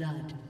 blood.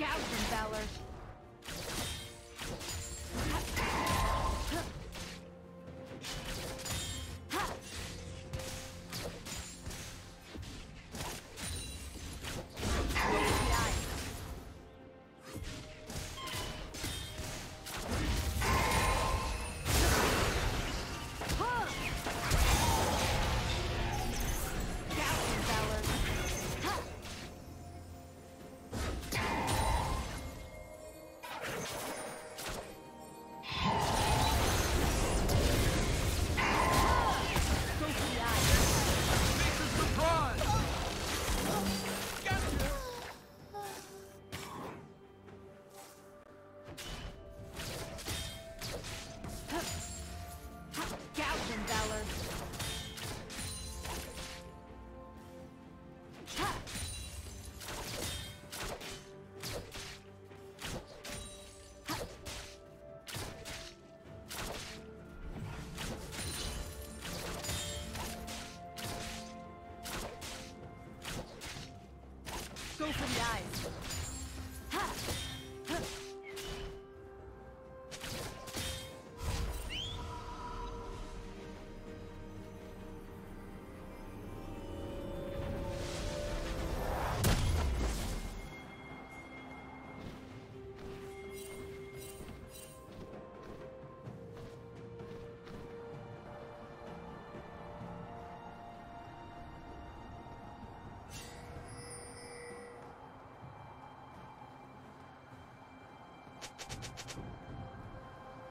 Gouge in valor.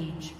Rampage.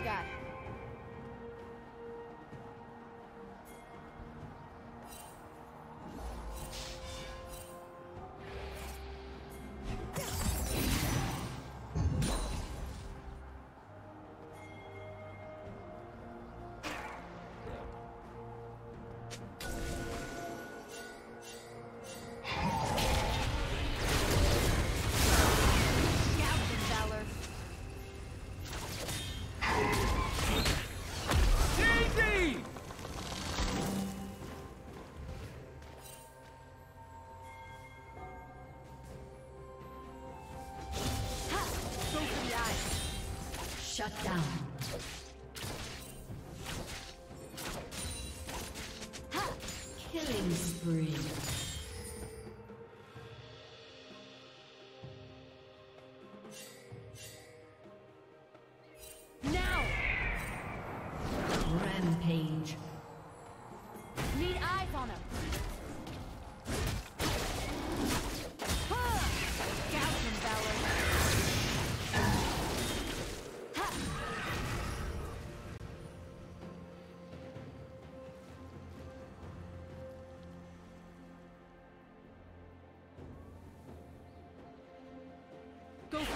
In Shut down. Go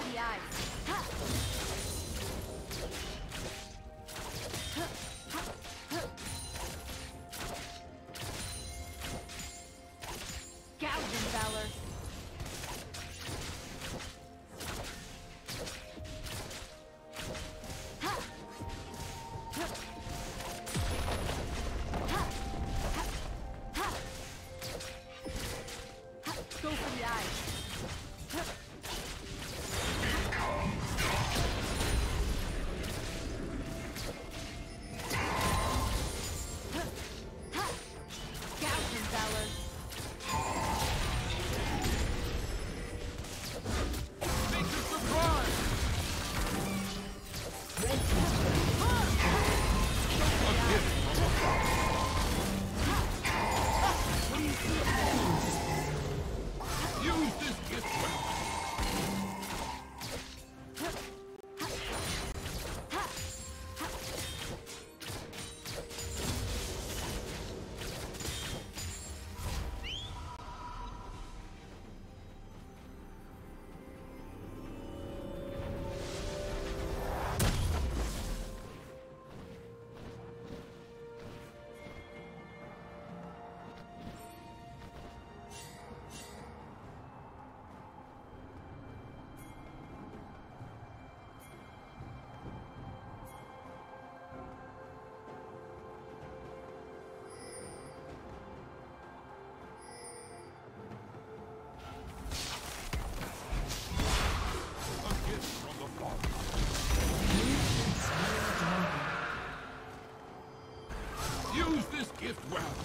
Valor. gift well.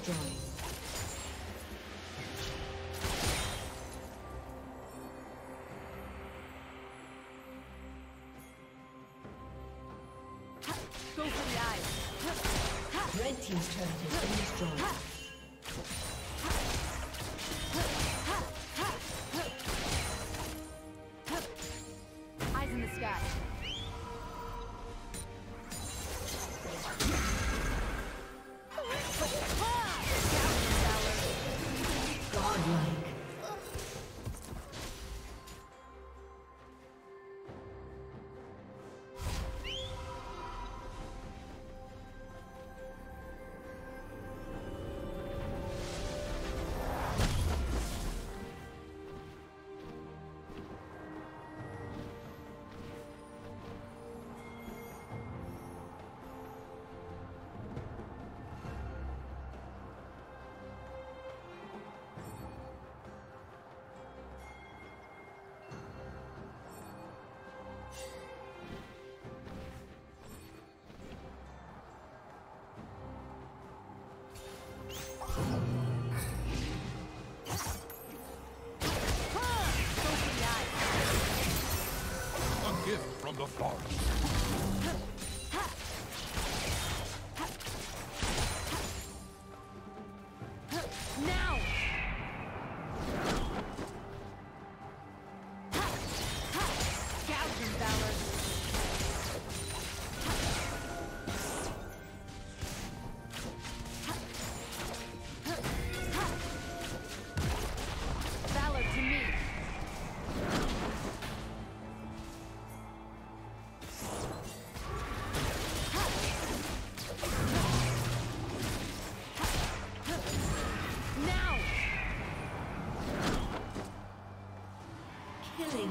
destroyed. Go for the eyes. Red Team's turret has destroyed. the forest.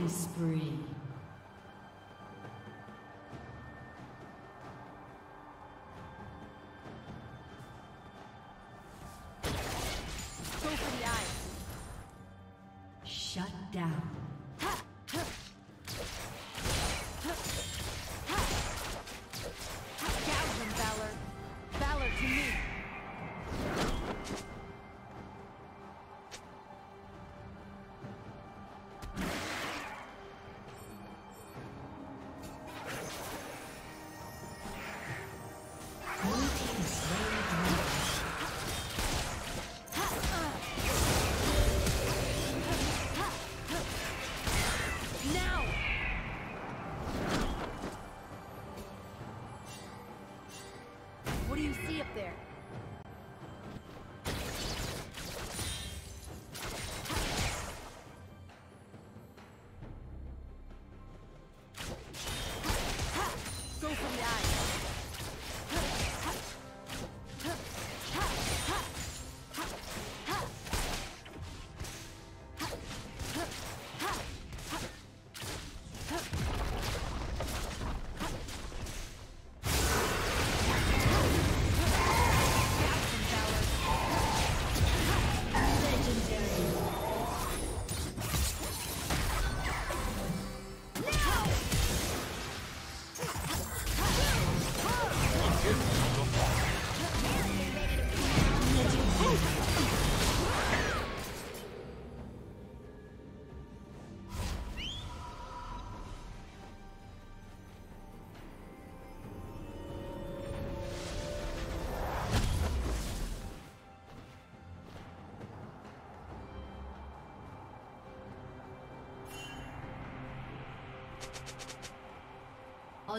spree. Shut down.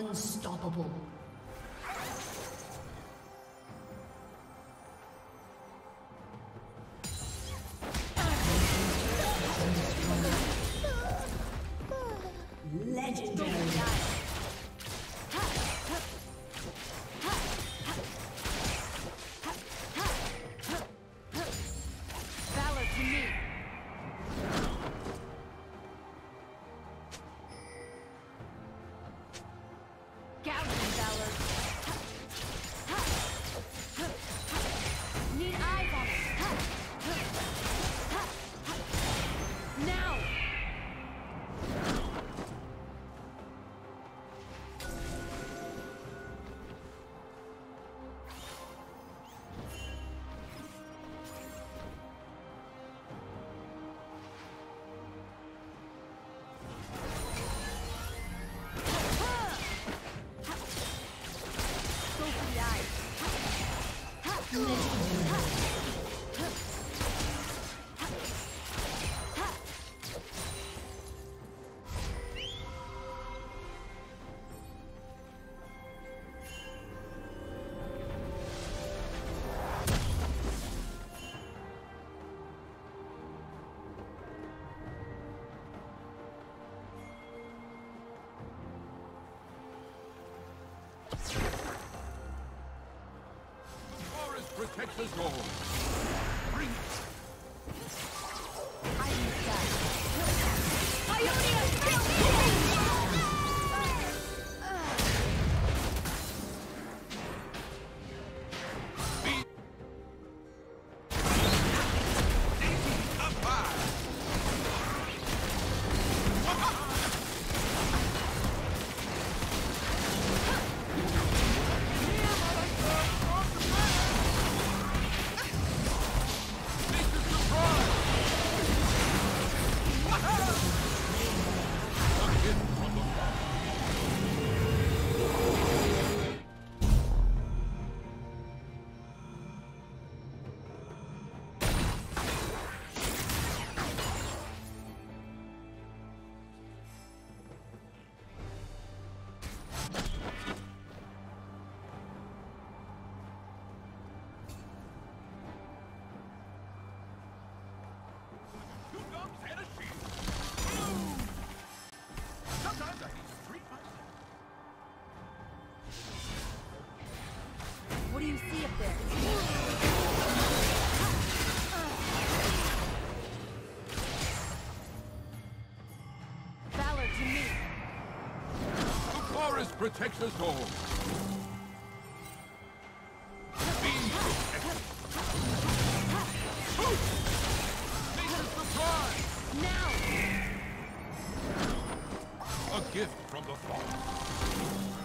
Unstoppable. знову. protects us all. Be Now! A gift from the Father.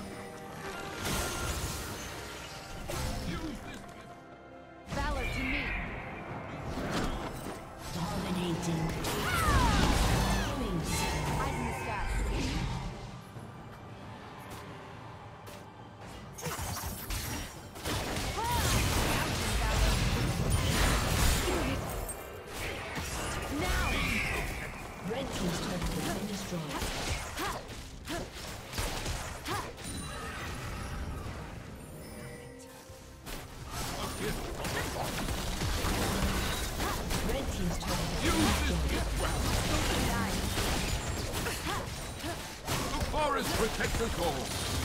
Forest